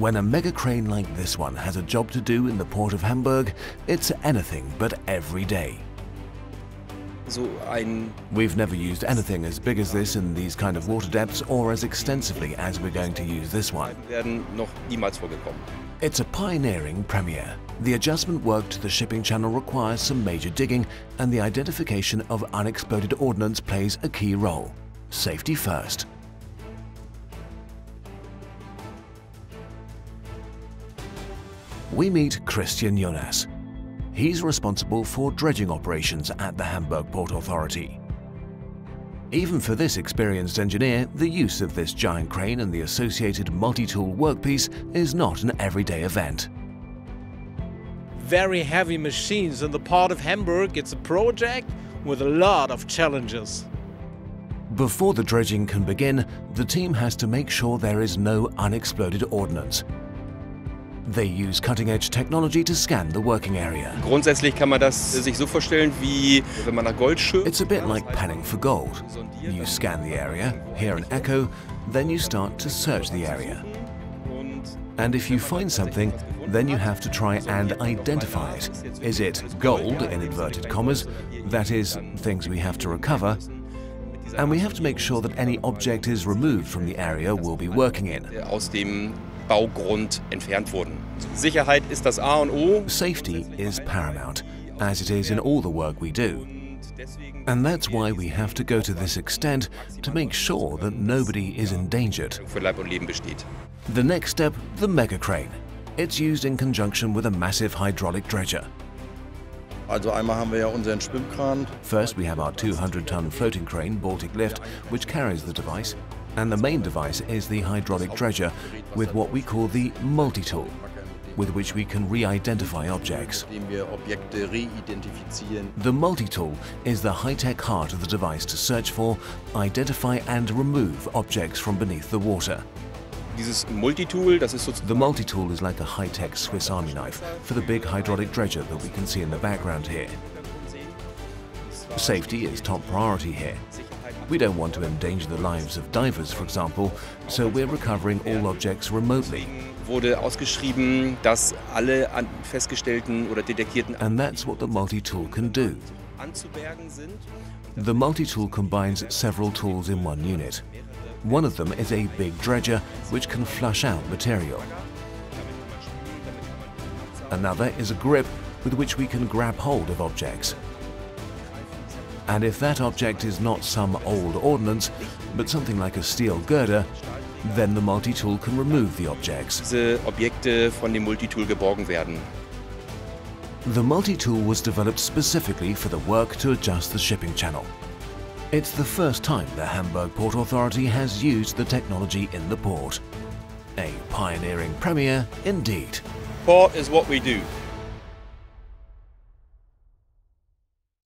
When a mega crane like this one has a job to do in the port of Hamburg, it's anything but every day. We've never used anything as big as this in these kind of water depths or as extensively as we're going to use this one. werden noch niemals vorgekommen. It's a pioneering premiere. The adjustment work to the shipping channel requires some major digging and the identification of unexploded ordnance plays a key role. Safety first. We meet Christian Jonas. He's responsible for dredging operations at the Hamburg Port Authority. Even for this experienced engineer, the use of this giant crane and the associated multi-tool workpiece is not an everyday event. very heavy machines in the port of Hamburg. It's a project with a lot of challenges. Before the dredging can begin, the team has to make sure there is no unexploded ordnance. They use cutting-edge technology to scan the working area. Grundsätzlich kann man das sich so vorstellen, wie wenn man nach Gold schürft. It's a bit like panning for gold. You scan the area, hear an echo, then you start to search the area. And if you find something, then you have to try and identify it. Is it gold, in inverted commas, that is, things we have to recover, and we have to make sure that any object is removed from the area we'll be working in. aus dem Baugrund entfernt wurden. Sicherheit ist das A und O. Safety is paramount, as it is in all the work we do. And that's why we have to go to this extent to make sure that nobody is endangered. für Leib und Leben besteht. The next step, the mega crane. It's used in conjunction with a massive hydraulic dredger. First, we have our 200-ton floating crane, Baltic Lift, which carries the device. And the main device is the hydraulic dredger with what we call the multi-tool, with which we can re-identify objects. indem wir Objekte reidentifizieren. The multi-tool is the high-tech heart of the device to search for, identify and remove objects from beneath the water. Dieses Multitool, das ist sozusagen The multi-tool is like a high-tech Swiss Army knife for the big hydraulic dredger that we can see in the background here. Safety is top priority here. We don't want to endanger the lives of divers, for example, so we're recovering all objects remotely. wurde ausgeschrieben, dass alle festgestellten oder detektierten And that's what the multi-tool can do. The multi-tool combines several tools in one unit. One of them is a big dredger which can flush out material. Another is a grip with which we can grab hold of objects. And if that object is not some old ordnance, but something like a steel girder, then the multi-tool can remove the objects. Diese Objekte von dem Multitool geborgen werden. The multi-tool was developed specifically for the work to adjust the shipping channel. It's the first time the Hamburg Port Authority has used the technology in the port. A pioneering premiere indeed. Port is what we do.